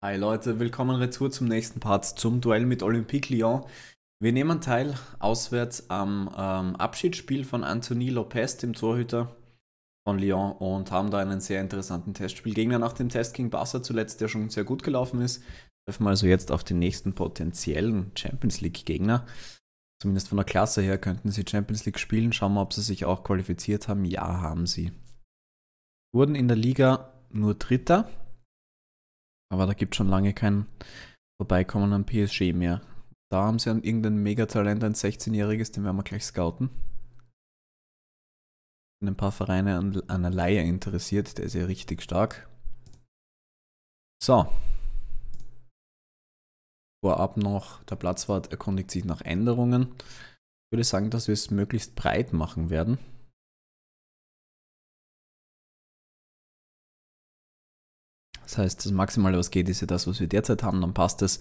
Hi Leute, willkommen retour zum nächsten Part zum Duell mit Olympique Lyon. Wir nehmen teil auswärts am ähm, Abschiedsspiel von Anthony Lopez, dem Torhüter von Lyon, und haben da einen sehr interessanten Testspielgegner nach dem Test gegen Barca zuletzt, der schon sehr gut gelaufen ist. Treffen wir also jetzt auf den nächsten potenziellen Champions League-Gegner. Zumindest von der Klasse her könnten sie Champions League spielen. Schauen wir, ob sie sich auch qualifiziert haben. Ja, haben sie. Wurden in der Liga nur Dritter, aber da gibt es schon lange kein Vorbeikommen an PSG mehr. Da haben sie an irgendein Megatalent, ein 16-jähriges, den werden wir gleich scouten. Ein paar Vereine an einer Leihe interessiert, der ist ja richtig stark. So. Vorab noch, der Platzwart erkundigt sich nach Änderungen. Ich würde sagen, dass wir es möglichst breit machen werden. Das heißt, das Maximale, was geht, ist ja das, was wir derzeit haben, dann passt es.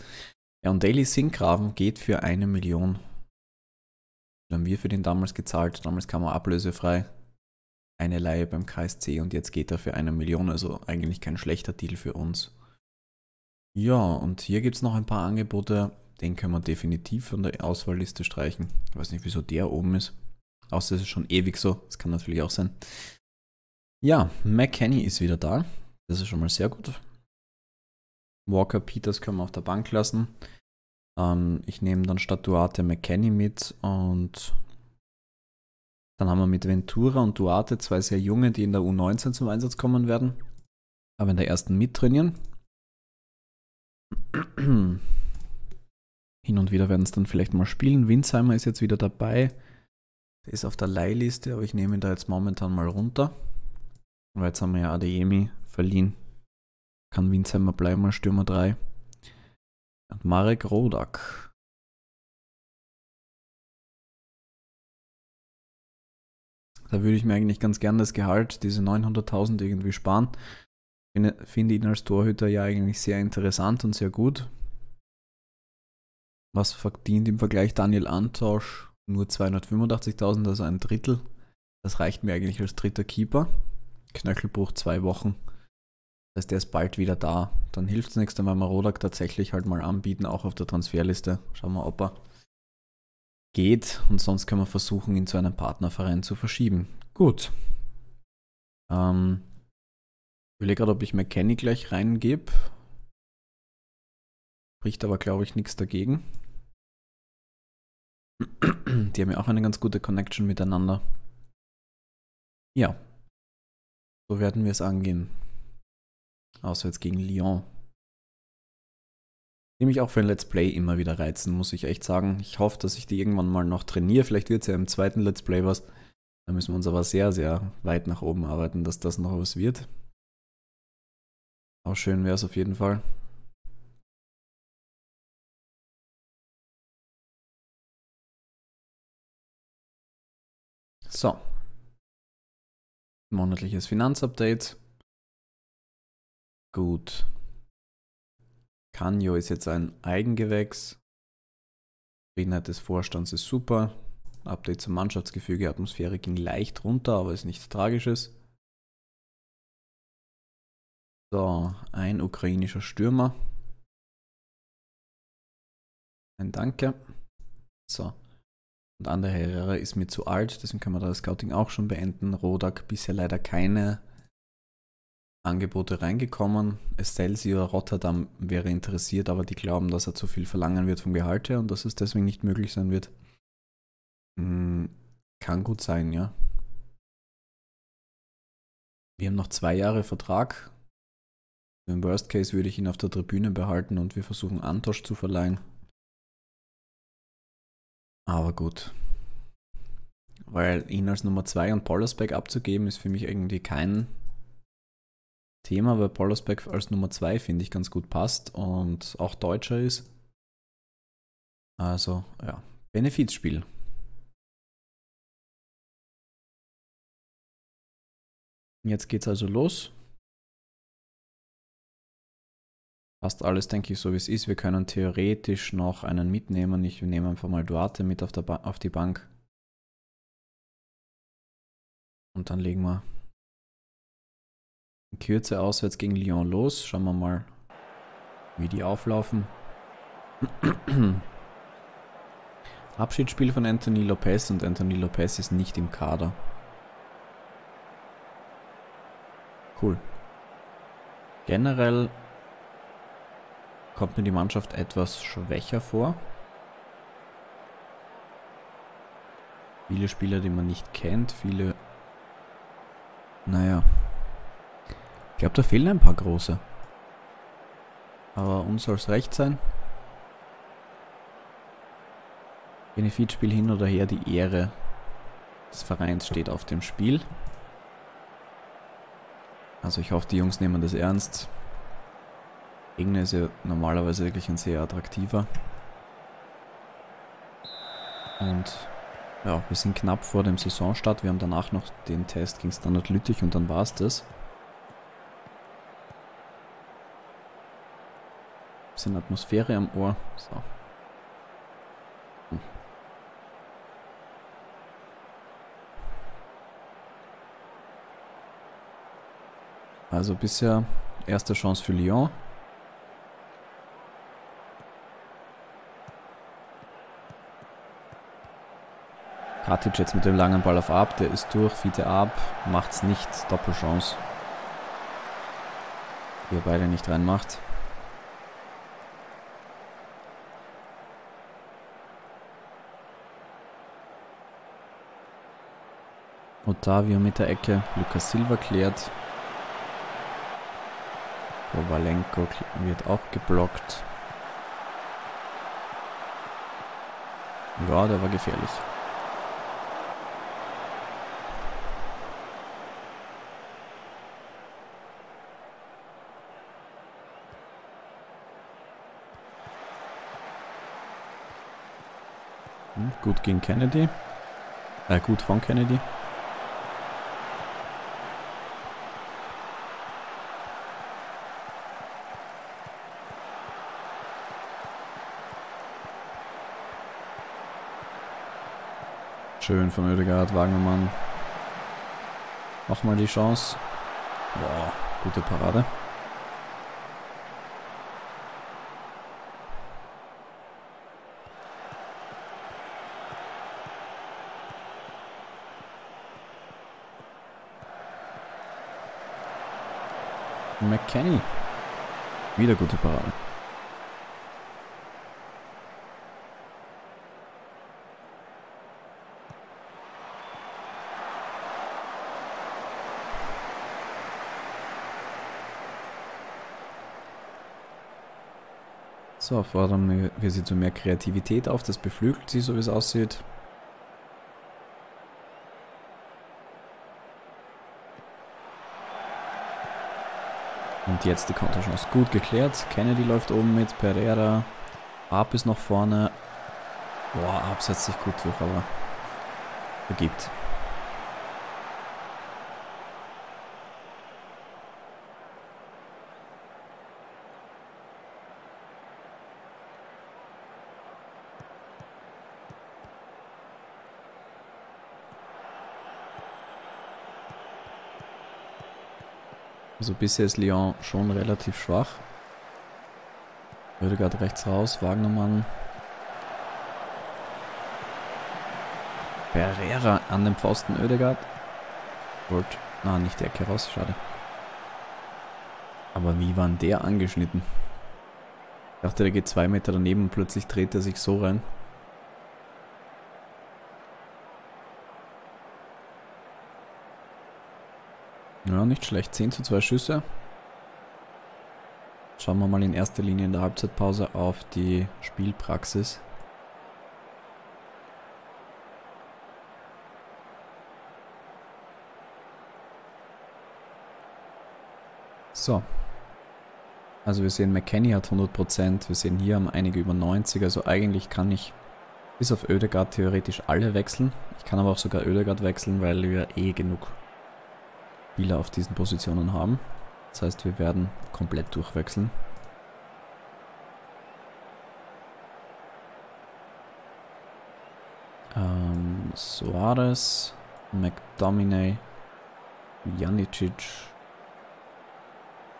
Ja, und Daily Sinkgraven geht für eine Million. haben wir für den damals gezahlt. Damals kam er ablösefrei. Eine Leihe beim KSC und jetzt geht er für eine Million. Also eigentlich kein schlechter Deal für uns. Ja, und hier gibt es noch ein paar Angebote. Den können wir definitiv von der Auswahlliste streichen. Ich weiß nicht, wieso der oben ist. Außer es ist schon ewig so. Das kann natürlich auch sein. Ja, McKenny ist wieder da. Das ist schon mal sehr gut. Walker Peters können wir auf der Bank lassen. Ähm, ich nehme dann statt Duarte McKenny mit und dann haben wir mit Ventura und Duarte zwei sehr junge, die in der U19 zum Einsatz kommen werden. Aber in der ersten mittrainieren. Hin und wieder werden es dann vielleicht mal spielen. Winsheimer ist jetzt wieder dabei. Der ist auf der Leihliste, aber ich nehme ihn da jetzt momentan mal runter. Weil jetzt haben wir ja Adeyemi verliehen. Kann Winsheimer bleiben als Stürmer 3. Und Marek Rodak. Da würde ich mir eigentlich ganz gern das Gehalt, diese 900.000 irgendwie sparen. Finde ihn als Torhüter ja eigentlich sehr interessant und sehr gut. Was verdient im Vergleich Daniel Antausch? Nur 285.000, also ein Drittel. Das reicht mir eigentlich als dritter Keeper. Knöchelbruch zwei Wochen heißt, der ist bald wieder da. Dann hilft es nichts, wenn wir Rodak tatsächlich halt mal anbieten, auch auf der Transferliste. Schauen wir, ob er geht. Und sonst können wir versuchen, ihn zu einem Partnerverein zu verschieben. Gut. Ähm, ich will gerade, ob ich McKenny gleich reingebe. Spricht aber, glaube ich, nichts dagegen. Die haben ja auch eine ganz gute Connection miteinander. Ja. So werden wir es angehen. Auswärts gegen Lyon. Die mich auch für ein Let's Play immer wieder reizen, muss ich echt sagen. Ich hoffe, dass ich die irgendwann mal noch trainiere. Vielleicht wird es ja im zweiten Let's Play was. Da müssen wir uns aber sehr, sehr weit nach oben arbeiten, dass das noch was wird. Auch schön wäre es auf jeden Fall. So. Monatliches Finanzupdate. Gut. Canio ist jetzt ein Eigengewächs. Zufriedenheit des Vorstands ist super. Update zum Mannschaftsgefüge. Atmosphäre ging leicht runter, aber ist nichts Tragisches. So, ein ukrainischer Stürmer. Ein Danke. So. Und Ander Herrera ist mir zu alt, deswegen können wir das Scouting auch schon beenden. Rodak bisher leider keine Angebote reingekommen. Excelsior Rotterdam wäre interessiert, aber die glauben, dass er zu viel verlangen wird vom Gehalt her und dass es deswegen nicht möglich sein wird. Hm, kann gut sein, ja. Wir haben noch zwei Jahre Vertrag. Im Worst Case würde ich ihn auf der Tribüne behalten und wir versuchen Antosch zu verleihen. Aber gut. Weil ihn als Nummer 2 und Pollersbeck abzugeben, ist für mich irgendwie kein Thema, weil Pollersbeck als Nummer 2 finde ich ganz gut passt und auch Deutscher ist. Also, ja, Benefizspiel. Jetzt geht's also los. Fast alles, denke ich, so wie es ist. Wir können theoretisch noch einen mitnehmen. Ich nehme einfach mal Duarte mit auf, auf die Bank. Und dann legen wir in Kürze auswärts gegen Lyon los. Schauen wir mal, wie die auflaufen. Abschiedsspiel von Anthony Lopez und Anthony Lopez ist nicht im Kader. Cool. Generell kommt mir die Mannschaft etwas schwächer vor. Viele Spieler, die man nicht kennt, viele... Naja. Ich glaube, da fehlen ein paar große. Aber uns soll es recht sein. Benefitspiel hin oder her, die Ehre des Vereins steht auf dem Spiel. Also ich hoffe, die Jungs nehmen das ernst. Gegner ist ja normalerweise wirklich ein sehr attraktiver. Und ja, wir sind knapp vor dem Saisonstart. Wir haben danach noch den Test gegen Standard Lüttich und dann war es das. Bisschen Atmosphäre am Ohr. So. Hm. Also bisher erste Chance für Lyon. Katic jetzt mit dem langen Ball auf Ab, der ist durch, Fiete ab, macht's nicht, Doppelchance. Er beide nicht reinmacht. Otavio mit der Ecke, Lukas Silva klärt. Kovalenko wird auch geblockt. Ja, der war gefährlich. Hm, gut gegen Kennedy. Äh, gut von Kennedy. Schön von Oedegaard, Wagnermann. Nochmal die Chance. Boah, gute Parade. McKenny. Wieder gute Parade. So, fordern wir sie zu mehr Kreativität auf. Das beflügelt sie, so wie es aussieht. Und jetzt die Konterchance gut geklärt. Kennedy läuft oben mit, Pereira. Ab ist noch vorne. Boah, Ab setzt sich gut durch, aber vergibt. Also bisher ist Lyon schon relativ schwach. Oedegaard rechts raus, Wagnermann. Pereira an dem Pfosten Oedegaard. Wollt, na nicht die Ecke raus, schade. Aber wie war denn der angeschnitten? Ich dachte, der geht zwei Meter daneben und plötzlich dreht er sich so rein. Ja, nicht schlecht. 10 zu 2 Schüsse. Schauen wir mal in erster Linie in der Halbzeitpause auf die Spielpraxis. So. Also wir sehen, McKenny hat 100%, wir sehen hier haben einige über 90, also eigentlich kann ich bis auf Oedegaard theoretisch alle wechseln. Ich kann aber auch sogar Oedegaard wechseln, weil wir eh genug Spieler auf diesen Positionen haben. Das heißt, wir werden komplett durchwechseln. Ähm, Suarez, McDominay, Janicic,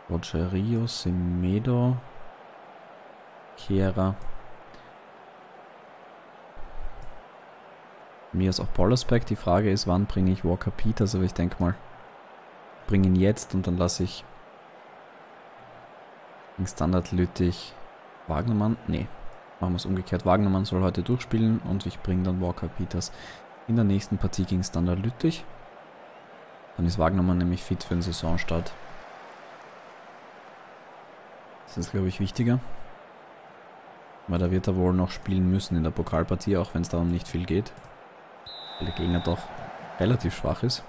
Rogerio, Semedo, Kehrer. Mir ist auch Pollersbeck. Die Frage ist, wann bringe ich Walker Peters, aber ich denke mal, bringe ihn jetzt und dann lasse ich in Standard Lüttich Wagnermann. Nee, machen wir es umgekehrt. Wagnermann soll heute durchspielen und ich bringe dann Walker Peters in der nächsten Partie gegen Standard Lüttich. Dann ist Wagnermann nämlich fit für den Saisonstart. Das ist, glaube ich, wichtiger. Weil da wird er wohl noch spielen müssen in der Pokalpartie, auch wenn es darum nicht viel geht. Weil der Gegner doch relativ schwach ist.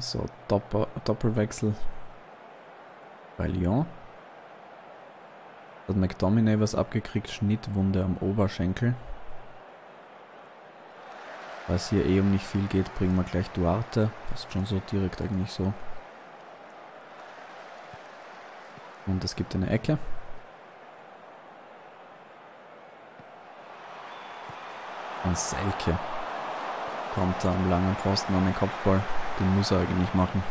So, Doppel, Doppelwechsel bei Lyon. Hat McDominay was abgekriegt, Schnittwunde am Oberschenkel. Weil es hier eh um nicht viel geht, bringen wir gleich Duarte. Passt schon so direkt eigentlich so. Und es gibt eine Ecke. Und Selke kommt da am langen Pfosten an den Kopfball. Den muss er eigentlich machen.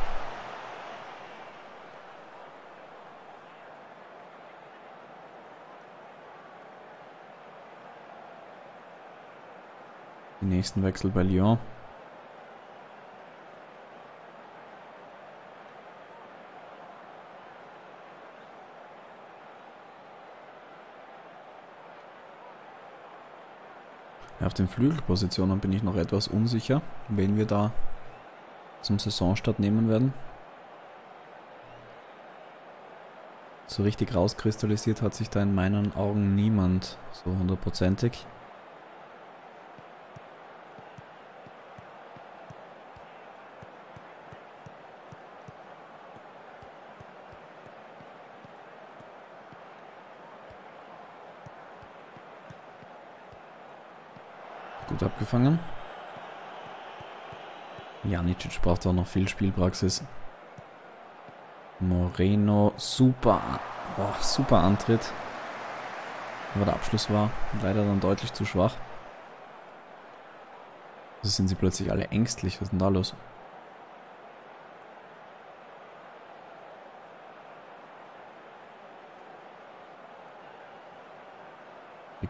Die nächsten Wechsel bei Lyon. Auf den Flügelpositionen bin ich noch etwas unsicher, wen wir da zum Saisonstart nehmen werden. So richtig rauskristallisiert hat sich da in meinen Augen niemand so hundertprozentig. Gut abgefangen. Janicic braucht auch noch viel Spielpraxis. Moreno, super, oh, super Antritt. Aber der Abschluss war leider dann deutlich zu schwach. Also sind sie plötzlich alle ängstlich. Was ist denn da los?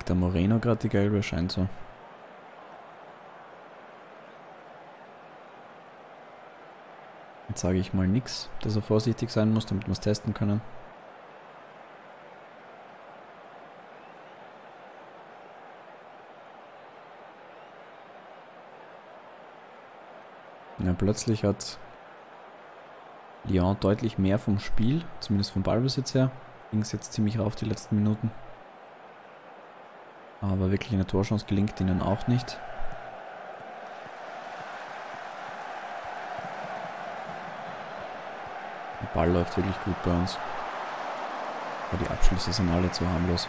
Der Moreno gerade die gelbe? Scheint so. Jetzt sage ich mal nichts, dass er vorsichtig sein muss, damit wir es testen können. Ja, plötzlich hat Lyon deutlich mehr vom Spiel, zumindest vom Ballbesitz her. Ging es jetzt ziemlich rauf die letzten Minuten. Aber wirklich eine Torchance gelingt ihnen auch nicht. Ball läuft wirklich gut bei uns. Aber die Abschlüsse sind alle zu harmlos.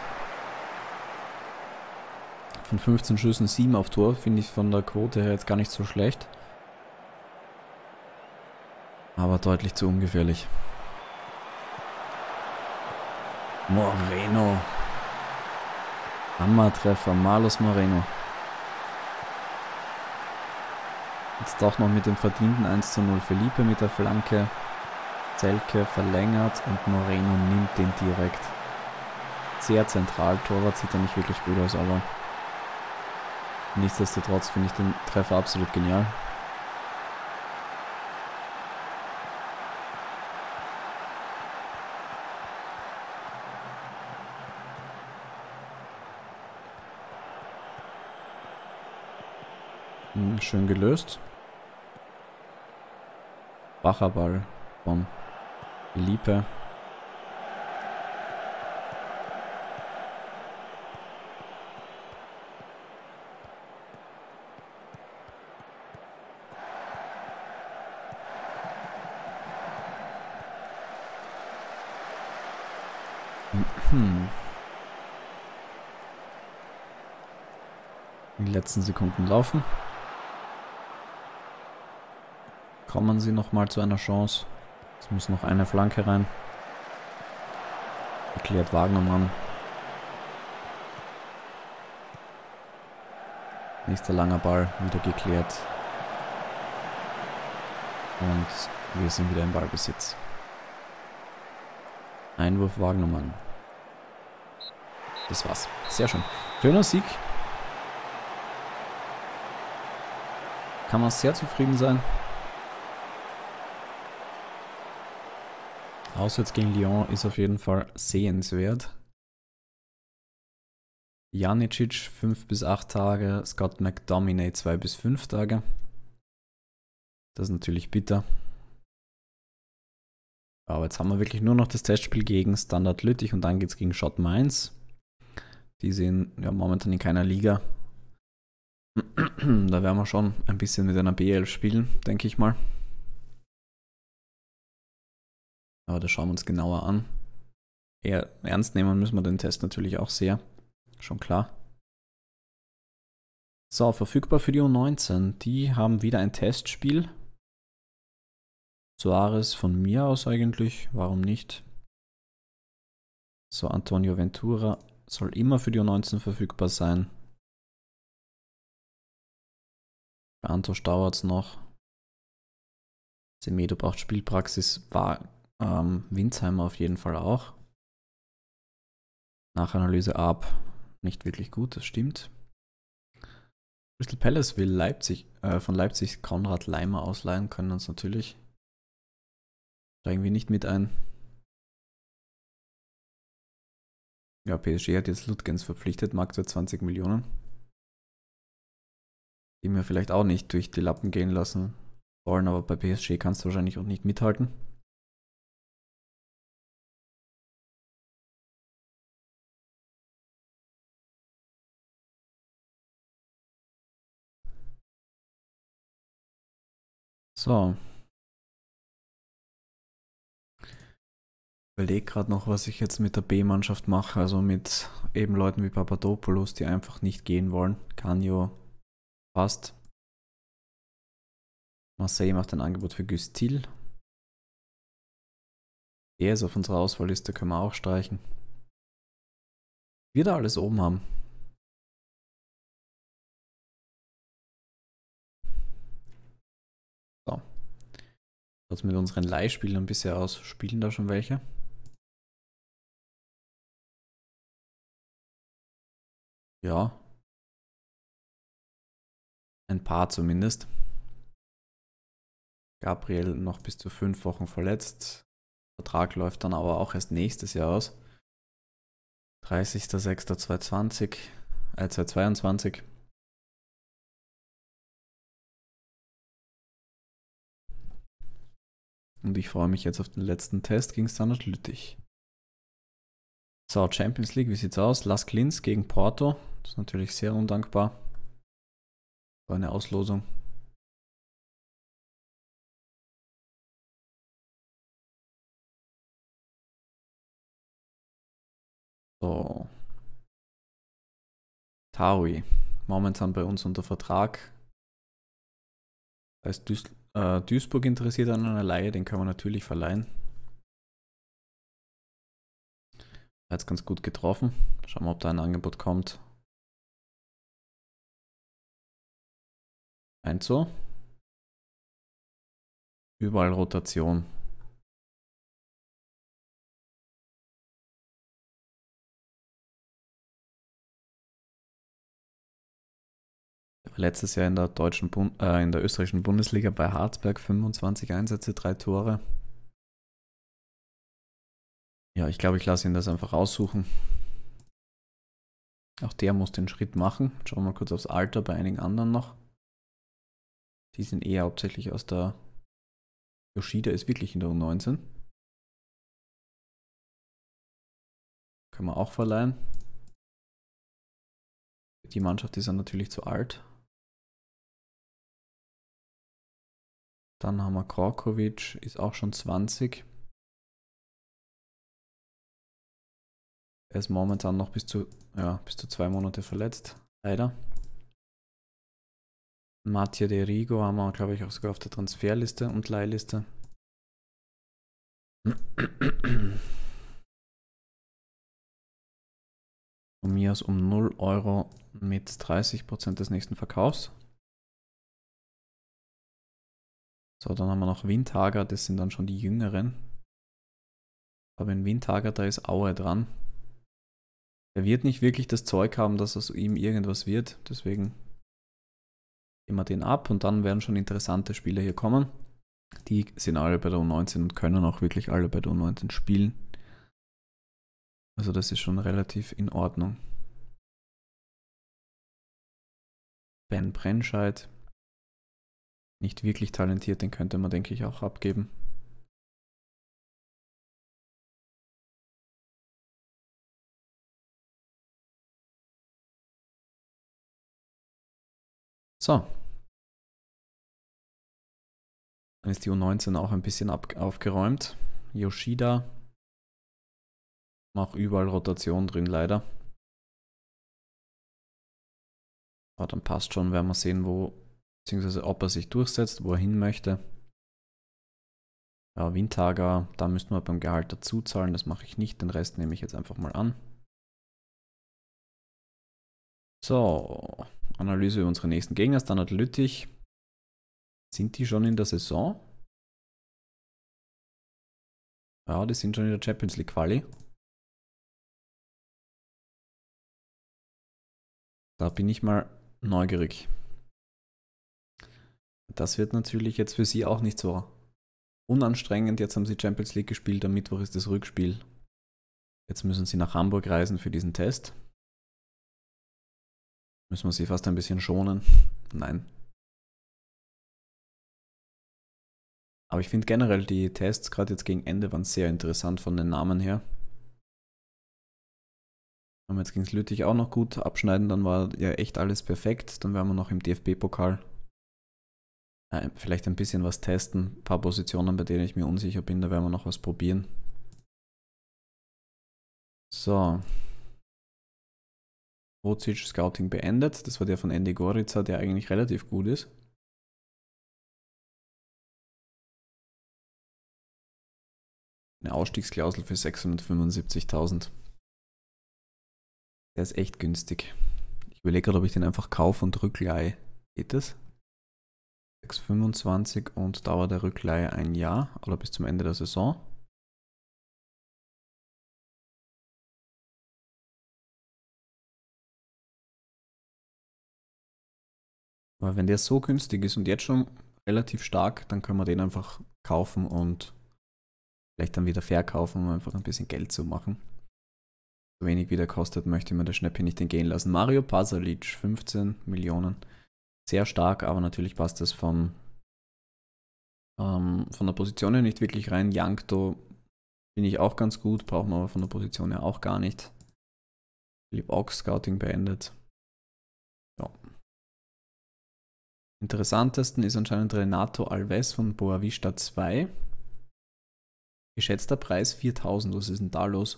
Von 15 Schüssen 7 auf Tor finde ich von der Quote her jetzt gar nicht so schlecht. Aber deutlich zu ungefährlich. Moreno. Hammertreffer, Marlos Moreno. Jetzt doch noch mit dem verdienten 1 zu 0 Felipe mit der Flanke. Zelke verlängert und Moreno nimmt den direkt. Sehr zentral, Torwart sieht er nicht wirklich gut aus, aber nichtsdestotrotz finde ich den Treffer absolut genial. Hm, schön gelöst. Bacherball vom Liebe. Hm. Die letzten Sekunden laufen. kommen sie nochmal zu einer Chance. Es muss noch eine Flanke rein. Erklärt Wagnermann. Nächster langer Ball, wieder geklärt. Und wir sind wieder im Ballbesitz. Einwurf Wagnermann. Das war's. Sehr schön. Schöner Sieg. Kann man sehr zufrieden sein. Auswärts gegen Lyon ist auf jeden Fall sehenswert. Janicic 5 bis 8 Tage, Scott McDominay 2 bis 5 Tage. Das ist natürlich bitter. Aber jetzt haben wir wirklich nur noch das Testspiel gegen Standard Lüttich und dann geht es gegen Schott Mainz. Die sind ja momentan in keiner Liga. da werden wir schon ein bisschen mit einer B11 spielen, denke ich mal. Aber das schauen wir uns genauer an. Eher ernst nehmen müssen wir den Test natürlich auch sehr. Schon klar. So, verfügbar für die U19. Die haben wieder ein Testspiel. Soares von mir aus eigentlich. Warum nicht? So, Antonio Ventura soll immer für die U19 verfügbar sein. Bei dauert es noch. Semedo braucht Spielpraxis. War ähm, Winsheimer auf jeden Fall auch. Nachanalyse ab. Nicht wirklich gut, das stimmt. Crystal Palace will Leipzig, äh, von Leipzig Konrad Leimer ausleihen, können uns natürlich. Steigen wir nicht mit ein. Ja, PSG hat jetzt Lutgens verpflichtet, Marktwert 20 Millionen. Die mir vielleicht auch nicht durch die Lappen gehen lassen wollen, aber bei PSG kannst du wahrscheinlich auch nicht mithalten. So. überlege gerade noch, was ich jetzt mit der B-Mannschaft mache. Also mit eben Leuten wie Papadopoulos, die einfach nicht gehen wollen. Canio passt. Marseille macht ein Angebot für Gustil. Der ist auf unserer Auswahlliste, können wir auch streichen. Wir da alles oben haben. Schaut mit unseren Leihspielern bisher aus? Spielen da schon welche? Ja. Ein paar zumindest. Gabriel noch bis zu fünf Wochen verletzt. Vertrag läuft dann aber auch erst nächstes Jahr aus. 30.06.2020, äh 2022. Und ich freue mich jetzt auf den letzten Test gegen Standard Lüttich. So, Champions League, wie sieht's aus? Las Klins gegen Porto. Das ist natürlich sehr undankbar. War eine Auslosung. So. Taui. Momentan bei uns unter Vertrag. Heißt Düsseldorf äh, Duisburg interessiert an einer Leihe, den kann man natürlich verleihen. Hat es ganz gut getroffen. Schauen wir, ob da ein Angebot kommt. Eins so. Überall Rotation. Letztes Jahr in der deutschen Bund äh, in der österreichischen Bundesliga bei Harzberg 25 Einsätze, drei Tore. Ja, ich glaube, ich lasse ihn das einfach aussuchen. Auch der muss den Schritt machen. Schauen wir mal kurz aufs Alter bei einigen anderen noch. Die sind eher hauptsächlich aus der Yoshida ist wirklich in der U19. Können wir auch verleihen. Die Mannschaft ist ja natürlich zu alt. Dann haben wir Korkovic, ist auch schon 20. Er ist momentan noch bis zu, ja, bis zu zwei Monate verletzt. Leider. Mattia de Rigo haben wir, glaube ich, auch sogar auf der Transferliste und Leihliste. Von mir aus um 0 Euro mit 30% des nächsten Verkaufs. So, dann haben wir noch Windhager, das sind dann schon die jüngeren. Aber in Windhager, da ist Aue dran. Er wird nicht wirklich das Zeug haben, dass aus ihm irgendwas wird. Deswegen gehen wir den ab und dann werden schon interessante Spieler hier kommen. Die sind alle bei der U19 und können auch wirklich alle bei der U19 spielen. Also das ist schon relativ in Ordnung. Ben Brennscheid. Nicht wirklich talentiert, den könnte man, denke ich, auch abgeben. So. Dann ist die U19 auch ein bisschen aufgeräumt. Yoshida. Auch überall Rotation drin, leider. Aber dann passt schon, werden wir sehen, wo, beziehungsweise ob er sich durchsetzt, wo er hin möchte. Ja, Windhager, da müssten wir beim Gehalt dazu zahlen, das mache ich nicht, den Rest nehme ich jetzt einfach mal an. So, Analyse über unsere nächsten Gegner. Standard Lüttich. Sind die schon in der Saison? Ja, die sind schon in der Champions League Quali. Da bin ich mal neugierig. Das wird natürlich jetzt für sie auch nicht so unanstrengend. Jetzt haben sie Champions League gespielt, am Mittwoch ist das Rückspiel. Jetzt müssen sie nach Hamburg reisen für diesen Test. Müssen wir sie fast ein bisschen schonen? Nein. Aber ich finde generell die Tests, gerade jetzt gegen Ende, waren sehr interessant von den Namen her. Jetzt gegen Lüttich auch noch gut abschneiden, dann war ja echt alles perfekt. Dann werden wir noch im DFB-Pokal vielleicht ein bisschen was testen. Ein paar Positionen, bei denen ich mir unsicher bin, da werden wir noch was probieren. So, Rocic Scouting beendet. Das war der von Andy Gorica, der eigentlich relativ gut ist. Eine Ausstiegsklausel für 675.000. Der ist echt günstig. Ich überlege gerade, ob ich den einfach kaufe und rückleihe. Geht das? 625 und Dauer der Rückleihe ein Jahr oder bis zum Ende der Saison. Aber wenn der so günstig ist und jetzt schon relativ stark, dann können wir den einfach kaufen und vielleicht dann wieder verkaufen, um einfach ein bisschen Geld zu machen. So wenig wie der kostet, möchte mir das Schnäppchen nicht entgehen lassen. Mario Pasalic, 15 Millionen. Sehr stark, aber natürlich passt das von, ähm, von der Position her nicht wirklich rein. Yankto bin ich auch ganz gut, brauchen wir aber von der Position her auch gar nicht. Philipp Ox Scouting beendet. Ja, Interessantesten ist anscheinend Renato Alves von Boavista 2. Geschätzter Preis 4000. Was ist denn da los?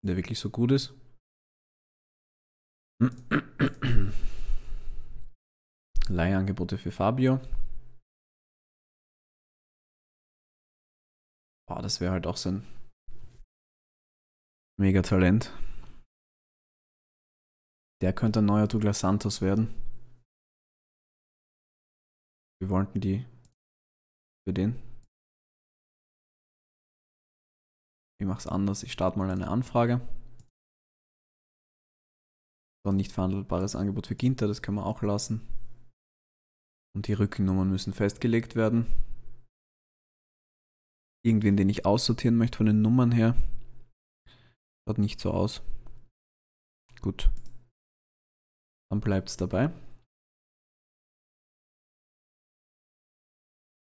Wenn der wirklich so gut ist? Leihangebote für Fabio. Boah, das wäre halt auch so ein Megatalent. Der könnte ein neuer Douglas Santos werden. Wir wollten die für den. Ich mache es anders. Ich starte mal eine Anfrage. So, nicht verhandelbares Angebot für Ginter, das können wir auch lassen. Und die Rückennummern müssen festgelegt werden. Irgendwen, den ich aussortieren möchte von den Nummern her. Schaut nicht so aus. Gut. Dann bleibt es dabei.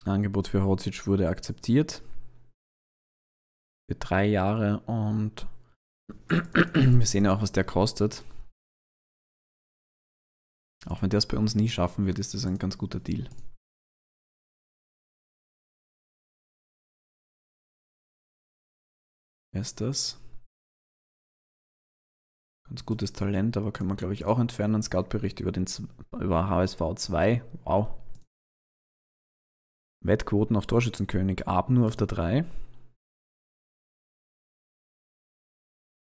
Angebot für Hodzic wurde akzeptiert. Für drei Jahre und wir sehen ja auch, was der kostet. Auch wenn der es bei uns nie schaffen wird, ist das ein ganz guter Deal. Wer ist das? Ganz gutes Talent, aber können wir, glaube ich, auch entfernen. Scout-Bericht über, über HSV 2. Wow. Wettquoten auf Torschützenkönig. Ab nur auf der 3.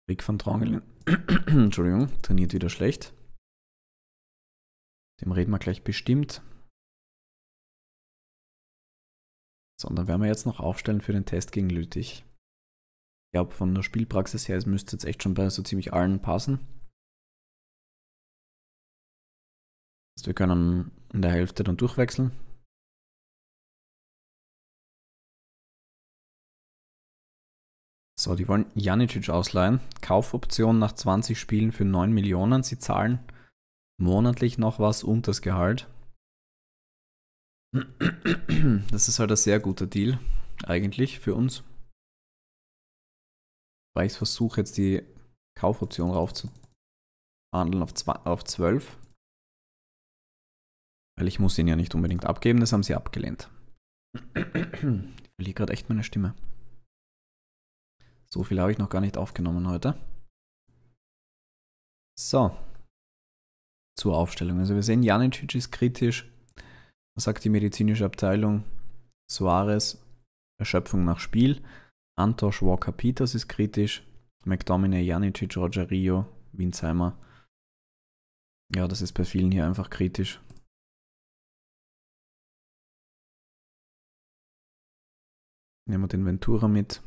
Rick van Drongelen, Entschuldigung, trainiert wieder schlecht. Dem reden wir gleich bestimmt. So, und dann werden wir jetzt noch aufstellen für den Test gegen Lüttich. Ich glaube, von der Spielpraxis her, es müsste jetzt echt schon bei so ziemlich allen passen. Also wir können in der Hälfte dann durchwechseln. So, die wollen Janicic ausleihen. Kaufoption nach 20 Spielen für 9 Millionen. Sie zahlen monatlich noch was unter das Gehalt. Das ist halt ein sehr guter Deal, eigentlich für uns. Weil ich versuche jetzt die Kaufoption raufzuhandeln auf, auf 12. Weil ich muss ihn ja nicht unbedingt abgeben, das haben sie abgelehnt. Ich verliere gerade echt meine Stimme. So viel habe ich noch gar nicht aufgenommen heute. So. Zur Aufstellung. Also wir sehen, Janicic ist kritisch. Was sagt die medizinische Abteilung? Suarez, Erschöpfung nach Spiel. Antosch Walker Peters ist kritisch. McDominay, Janicic, Roger Rio, Winsheimer. Ja, das ist bei vielen hier einfach kritisch. Nehmen wir den Ventura mit.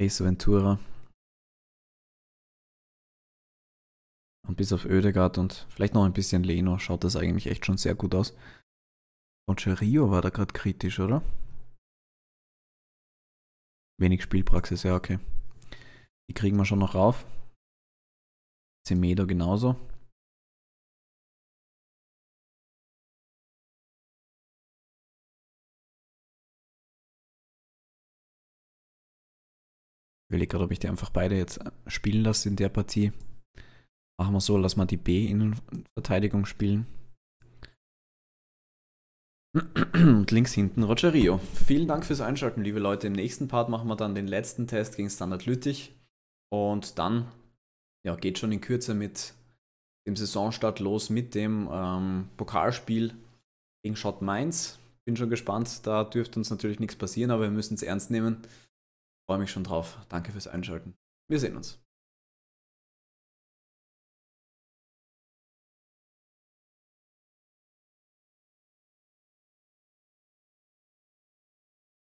Ace Ventura. Und bis auf Ödegard und vielleicht noch ein bisschen Leno schaut das eigentlich echt schon sehr gut aus. Und Rio war da gerade kritisch, oder? Wenig Spielpraxis, ja, okay. Die kriegen wir schon noch rauf. Semedo genauso. Ich überlege gerade, ob ich die einfach beide jetzt spielen lasse in der Partie. Machen wir so, lass mal die B-Innenverteidigung spielen. Und links hinten Roger Rio. Vielen Dank fürs Einschalten, liebe Leute. Im nächsten Part machen wir dann den letzten Test gegen Standard Lüttich. Und dann ja, geht schon in Kürze mit dem Saisonstart los mit dem ähm, Pokalspiel gegen Schott Mainz. Bin schon gespannt, da dürfte uns natürlich nichts passieren, aber wir müssen es ernst nehmen freue mich schon drauf. Danke fürs Einschalten. Wir sehen uns.